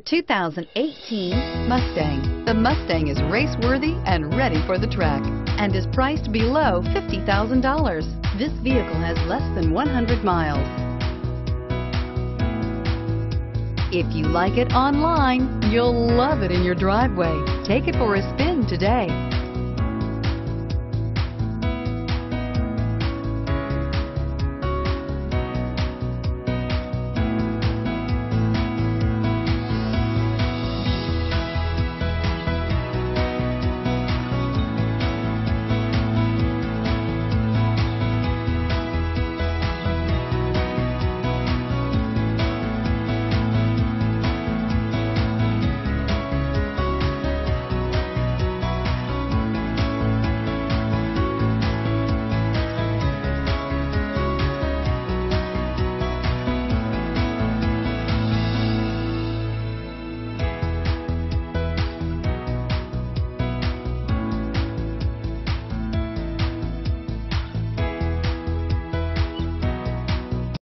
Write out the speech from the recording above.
The 2018 Mustang. The Mustang is race-worthy and ready for the track and is priced below $50,000. This vehicle has less than 100 miles. If you like it online, you'll love it in your driveway. Take it for a spin today.